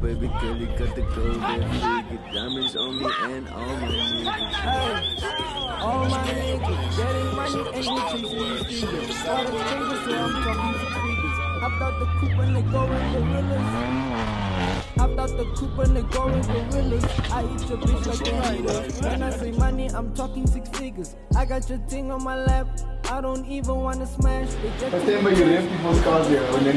Baby girl, you got the gold that nigga. Diamonds on me and all my niggas. All my niggas getting money and you chasing these figures. All the fingers, so the coupe and they going gorillas. Hopped out the coupe and they going gorillas. I eat your bitch like a rider. When I say money, I'm talking six figures. I got your thing on my lap. I don't even wanna smash. They just Mas tem uma igreja que fosse quase eu, né?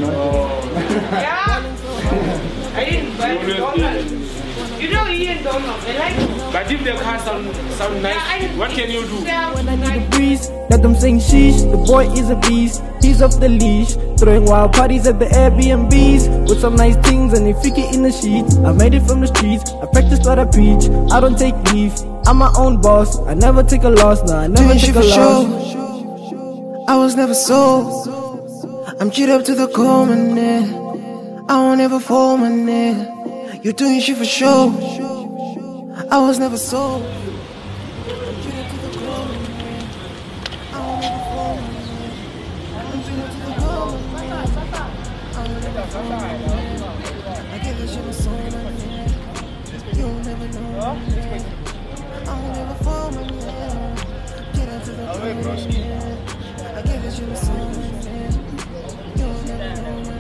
I didn't buy the donut. You know he Ian donut, I like it. But if the car sound, sound nice, what can you do? When I need a breeze, that them saying sheesh. The boy is a beast, he's off the leash. Throwing wild parties at the Airbnbs with some nice things and they freak it in the sheets. I made it from the streets, I practice what I preach. I don't take leave, I'm my own boss. I never take a loss, nah, I never Doing take shit a for loss. show. I was never sold. I'm cheat up to the core, my nigga. I won't ever fall, my nigga. You're doing shit for show. I was never sold. I'm I won't ever fall, my give this shit my soul, my. You'll never know. I won't ever fall, my nigga. Cheat up to the core, my. I give this shit my soul, my nigga. You'll never know, my.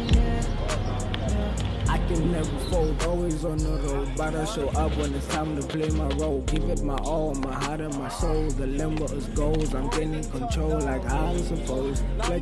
I can never fold, always on the road. But I show up when it's time to play my role. Give it my all, my heart and my soul. The limbo is goals. I'm gaining control like I'm supposed. Like